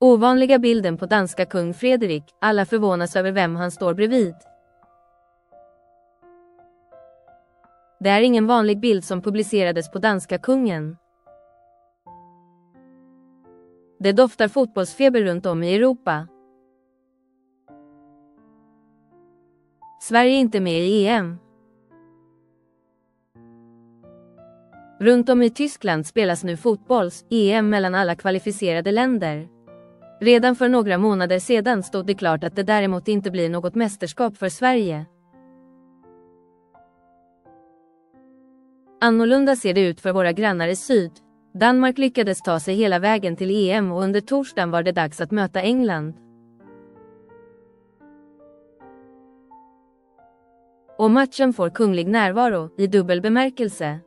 Ovanliga bilden på danska kung Fredrik, alla förvånas över vem han står bredvid. Det är ingen vanlig bild som publicerades på danska kungen. Det doftar fotbollsfeber runt om i Europa. Sverige är inte med i EM. Runt om i Tyskland spelas nu fotbolls-EM mellan alla kvalificerade länder. Redan för några månader sedan stod det klart att det däremot inte blir något mästerskap för Sverige. Annorlunda ser det ut för våra grannar i syd. Danmark lyckades ta sig hela vägen till EM och under torsdagen var det dags att möta England. Och matchen får kunglig närvaro, i dubbel bemärkelse.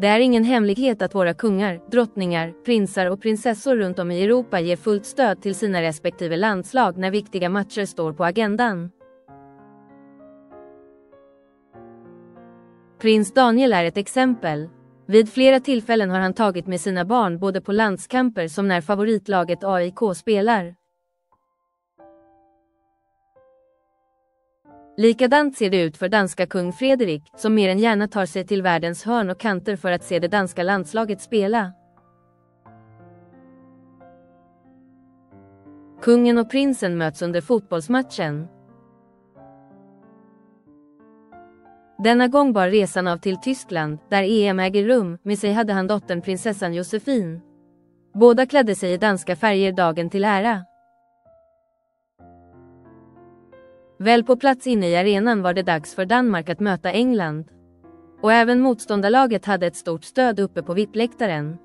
Det är ingen hemlighet att våra kungar, drottningar, prinsar och prinsessor runt om i Europa ger fullt stöd till sina respektive landslag när viktiga matcher står på agendan. Prins Daniel är ett exempel. Vid flera tillfällen har han tagit med sina barn både på landskamper som när favoritlaget AIK spelar. Likadant ser det ut för danska kung Fredrik, som mer än gärna tar sig till världens hörn och kanter för att se det danska landslaget spela. Kungen och prinsen möts under fotbollsmatchen. Denna gång bar resan av till Tyskland, där EM äger rum, med sig hade han dottern prinsessan Josefin. Båda klädde sig i danska färger dagen till ära. Väl på plats inne i arenan var det dags för Danmark att möta England. Och även motståndarlaget hade ett stort stöd uppe på VIP-läktaren.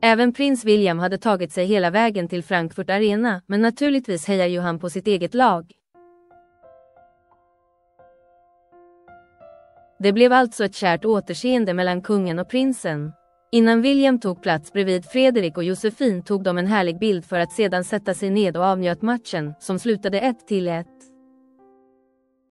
Även prins William hade tagit sig hela vägen till Frankfurt Arena, men naturligtvis hejar ju han på sitt eget lag. Det blev alltså ett kärt återseende mellan kungen och prinsen. Innan William tog plats bredvid Fredrik och Josefin tog de en härlig bild för att sedan sätta sig ned och avnjöt matchen, som slutade 1 till 1.